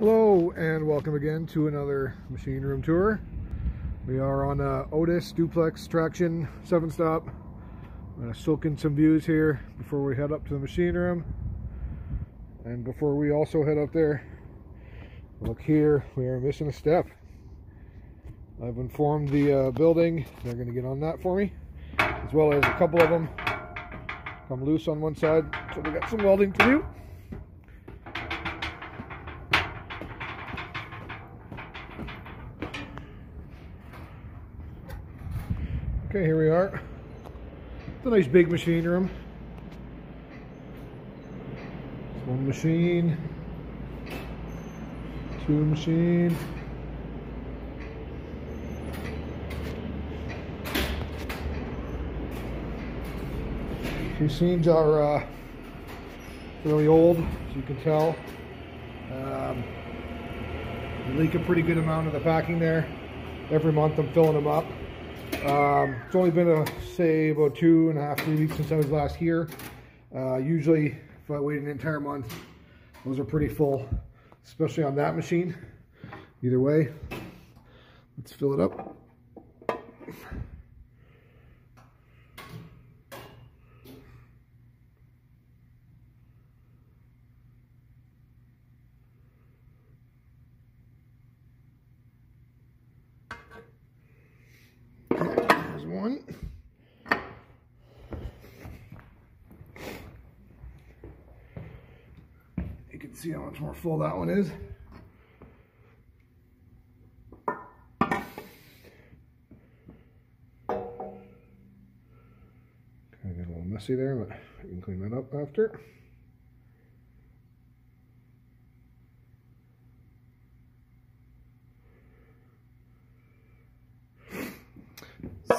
Hello and welcome again to another machine room tour. We are on a Otis duplex traction seven stop. I'm to soak in some views here before we head up to the machine room. And before we also head up there, look here, we are missing a step. I've informed the uh, building, they're going to get on that for me, as well as a couple of them come loose on one side, so we got some welding to do. Okay, here we are. It's a nice big machine room. It's one machine, two machine. Machines are uh, really old, as you can tell. Um, leak a pretty good amount of the packing there. Every month I'm filling them up. Um, it's only been, a, say, about two and a half, three weeks since I was last here. Uh, usually, if I wait an entire month, those are pretty full, especially on that machine. Either way, let's fill it up. One. You can see how much more full that one is. Kind of get a little messy there, but I can clean that up after.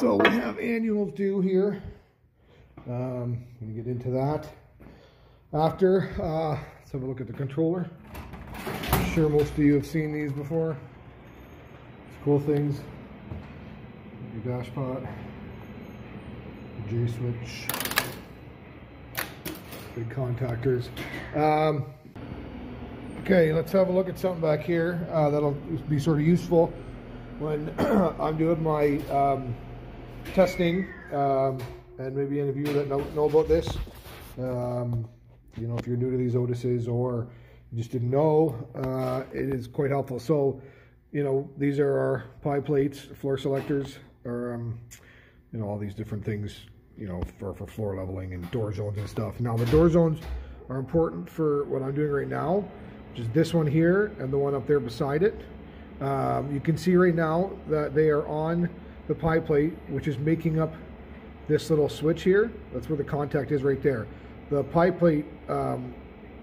So we have annuals due here. Um, we get into that after. Uh, let's have a look at the controller. I'm sure most of you have seen these before. It's cool things. Your dash pot, J switch, big contactors. Um, okay, let's have a look at something back here uh, that'll be sort of useful when I'm doing my um, testing, um, and maybe any of you that know, know about this, um, you know, if you're new to these Otises or you just didn't know, uh, it is quite helpful. So, you know, these are our pie plates, floor selectors, or, um, you know, all these different things, you know, for, for floor leveling and door zones and stuff. Now, the door zones are important for what I'm doing right now, which is this one here and the one up there beside it. Um, you can see right now that they are on the pie plate, which is making up this little switch here. That's where the contact is right there. The pie plate, um,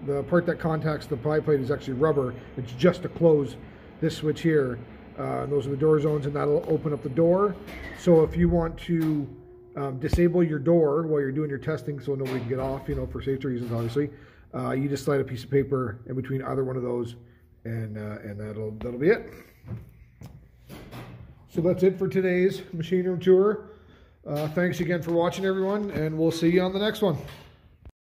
the part that contacts the pie plate is actually rubber. It's just to close this switch here. Uh, those are the door zones and that'll open up the door. So if you want to um, disable your door while you're doing your testing so nobody can get off, you know, for safety reasons, obviously, uh, you just slide a piece of paper in between either one of those and, uh, and that'll, that'll be it. So that's it for today's machine room tour. Uh, thanks again for watching, everyone, and we'll see you on the next one.